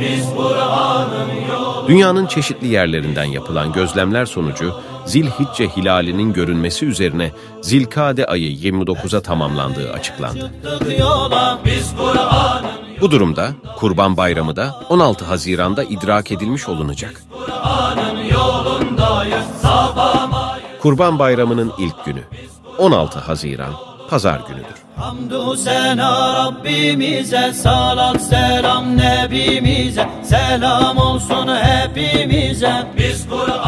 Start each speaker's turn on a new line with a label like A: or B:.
A: biz Kur'an'ın yolu.
B: Dünyanın çeşitli yerlerinden yapılan gözlemler sonucu Zilhicce hilalinin görünmesi üzerine Zilkade ayı 29'a tamamlandığı açıklandı. Bu durumda Kurban Bayramı da 16 Haziran'da idrak edilmiş olunacak. Kurban Bayramı'nın ilk günü 16 Haziran Pazar günüdür.
A: Hamdü sena Rabbimize, salat selam Nebimize, selam olsun hepimize. Biz Kur'an'ın